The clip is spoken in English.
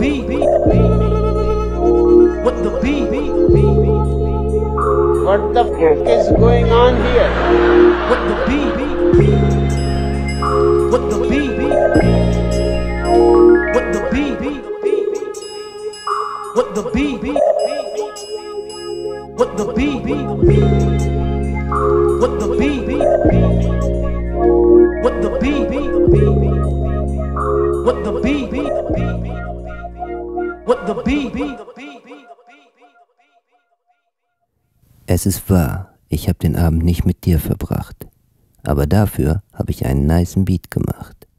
What the beat? What the beat? What the fuck is going on here? What the beat? What the beat? What the beat? What the beat? What the beat? What the beat? What the beat? What the beat? What the beat? Es ist wahr, ich habe den Abend nicht mit dir verbracht, aber dafür habe ich einen nicen Beat gemacht.